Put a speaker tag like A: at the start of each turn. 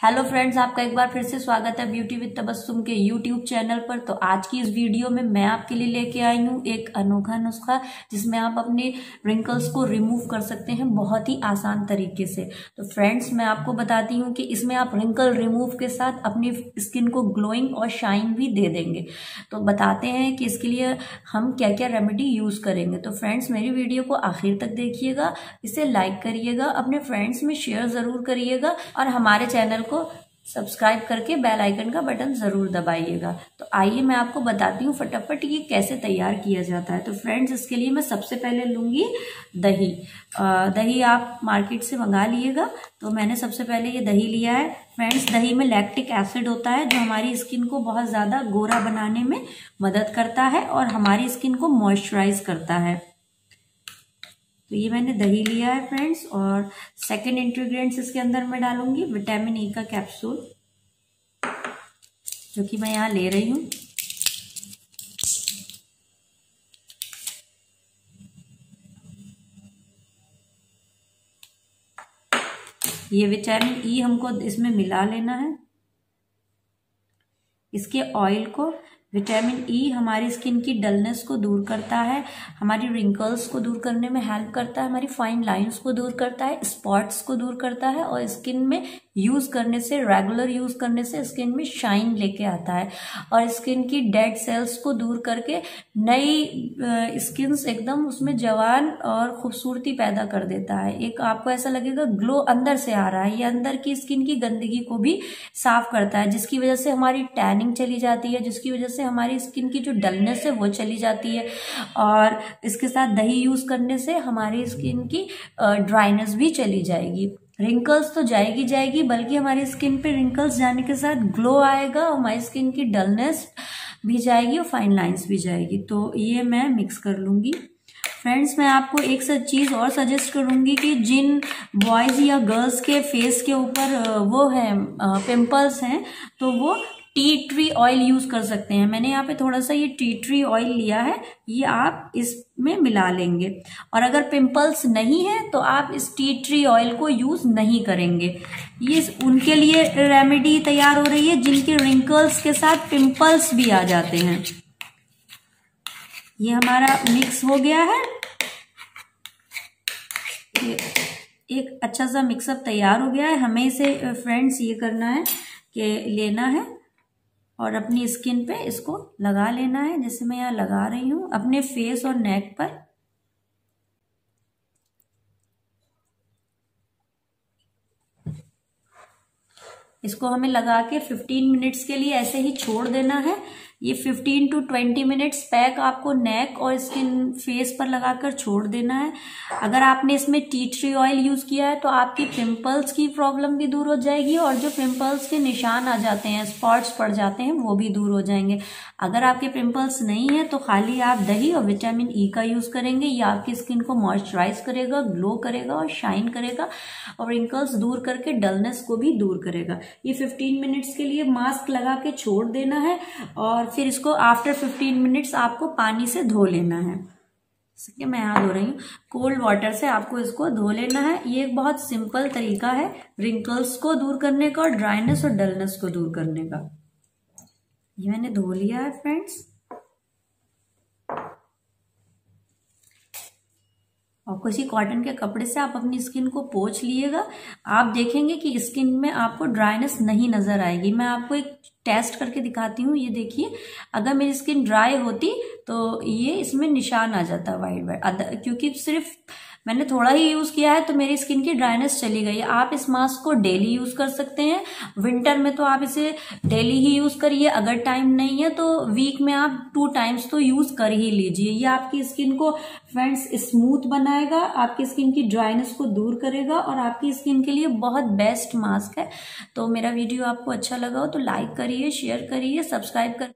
A: Hello friends, आपका एक बार फिर से स्वागत है ब्यूटी विद तबस्सुम के यूट्यूब चैनल पर। तो आज की इस वीडियो में मैं आपके लिए लेके आई हूँ एक अनोखा नुस्खा, जिसमें आप अपने रिंकल्स को रिमूव कर सकते हैं बहुत ही आसान तरीके से। तो फ्रेंड्स, मैं आपको बताती हूँ कि इसमें आप रिंकल रिमूव के साथ अपनी स्किन को ग्लोइंग और शाइन भी दे देंगे। तो बताते हैं कि इसके लिए हम क्या क्या रेमेडी यूज़ करेंगे। तो फ्रेंड्स, मेरी वीडियो को आखिर तक देखिएगा, इसे लाइक करिएगा, अपने फ्रेंड्स में शेयर ज़रूर करिएगा, और हमारे चैनल को सब्सक्राइब करके बेल आइकन का बटन ज़रूर दबाइएगा। तो आइए मैं आपको बताती हूँ फटाफट ये कैसे तैयार किया जाता है। तो फ्रेंड्स इसके लिए मैं सबसे पहले लूँगी दही। आ, दही आप मार्केट से मंगा लिएगा तो मैंने सबसे पहले ये दही लिया है। फ्रेंड्स दही में लैक्टिक एसिड होता है जो हमारी स्किन को बहुत ज़्यादा गोरा बनाने में मदद करता है और हमारी स्किन को मॉइस्चराइज करता है। तो ये मैंने दही लिया है फ्रेंड्स और सेकेंड इंग्रेडिएंट्स इसके अंदर मैं डालूँगी विटामिन ई e का कैप्सूल जो कि मैं यहाँ ले रही हूँ। ये विटामिन ई e हमको इसमें मिला लेना है। इसके ऑयल को विटामिन ई e हमारी स्किन की डलनेस को दूर करता है, हमारी रिंकल्स को दूर करने में हेल्प करता है, हमारी फाइन लाइंस को दूर करता है स्पॉट्स को दूर करता है और स्किन में यूज़ करने से रेगुलर यूज़ करने से स्किन में शाइन लेके आता है। और स्किन की डेड सेल्स को दूर करके नई स्किन एकदम उसमें जवान और खूबसूरती पैदा कर देता है। एक आपको ऐसा लगेगा, ग्लो अंदर से आ रहा है। ये अंदर की स्किन की गंदगी को भी साफ़ करता है, जिसकी वजह से हमारी टैनिंग चली जाती है, जिसकी वजह से हमारी स्किन की जो डलनेस है वो चली जाती है और इसके साथ दही यूज़ करने से हमारी स्किन की ड्राइनेस भी चली जाएगी। रिंकल्स तो जाएगी जाएगी, बल्कि हमारी स्किन पे रिंकल्स जाने के साथ ग्लो आएगा और हमारी स्किन की डलनेस भी जाएगी और फाइन लाइंस भी जाएगी। तो ये मैं मिक्स कर लूँगी। फ्रेंड्स मैं आपको एक सब चीज़ और सजेस्ट करूँगी कि जिन बॉयज़ या गर्ल्स के फेस के ऊपर वो है पिंपल्स हैं तो वो टी ट्री ऑयल यूज़ कर सकते हैं। मैंने यहाँ पे थोड़ा सा ये टी ट्री ऑयल लिया है, ये आप इसमें मिला लेंगे। और अगर पिंपल्स नहीं है तो आप इस टी ट्री ऑयल को यूज़ नहीं करेंगे। ये उनके लिए रेमेडी तैयार हो रही है, जिनके रिंकल्स के साथ पिंपल्स भी आ जाते हैं। ये हमारा मिक्स हो गया है। एक अच्छा सा मिक्सअप तैयार हो गया है। हमें इसे, फ्रेंड्स, ये करना है कि लेना है। और अपनी स्किन पे इसको लगा लेना है, जैसे मैं यहाँ लगा रही हूँ। अपने फेस और नेक पर। इसको हमें लगा के 15 मिनट्स के लिए ऐसे ही छोड़ देना है। ये 15 टू 20 मिनट्स पैक आपको नेक और स्किन फेस पर लगाकर छोड़ देना है। अगर आपने इसमें टी ट्री ऑयल यूज़ किया है तो आपकी पिंपल्स की प्रॉब्लम भी दूर हो जाएगी और जो पिंपल्स के निशान आ जाते हैं स्पॉट्स पड़ जाते हैं, वो भी दूर हो जाएँगे। अगर आपके पिंपल्स नहीं है तो खाली आप दही और विटामिन ई का यूज़ करेंगे, ये आपकी स्किन को मॉइस्चराइज करेगा ग्लो करेगा और शाइन करेगा और रिंकल्स दूर करके डलनेस को भी दूर करेगा। ये 15 मिनट्स के लिए मास्क लगा के छोड़ देना है और फिर इसको आफ्टर फिफ्टीन मिनट्स आपको पानी से धो लेना है। ठीक मैं यहाँ धो रही हूँ। कोल्ड वाटर से आपको इसको धो लेना है। ये एक बहुत सिंपल तरीका है रिंकल्स को दूर करने का और ड्राइनेस और डलनेस को दूर करने का। ये मैंने धो लिया है फ्रेंड्स और किसी कॉटन के कपड़े से आप अपनी स्किन को पोछ लिएगा। आप देखेंगे कि स्किन में आपको ड्राइनेस नहीं नज़र आएगी। मैं आपको एक टेस्ट करके दिखाती हूँ। ये देखिए, अगर मेरी स्किन ड्राई होती तो ये इसमें निशान आ जाता वाइट वाइट क्योंकि सिर्फ़ मैंने थोड़ा ही यूज़ किया है तो मेरी स्किन की ड्राइनेस चली गई आप इस मास्क को डेली यूज़ कर सकते हैं। विंटर में तो आप इसे डेली ही यूज़ करिए, अगर टाइम नहीं है तो वीक में आप टू टाइम्स तो यूज़ कर ही लीजिए। ये आपकी स्किन को फ्रेंड्स स्मूथ बनाएगा, आपकी स्किन की ड्राइनेस को दूर करेगा और आपकी स्किन के लिए बहुत बेस्ट मास्क है। तो मेरा वीडियो आपको अच्छा लगा हो तो लाइक करिए शेयर करिए सब्सक्राइब कर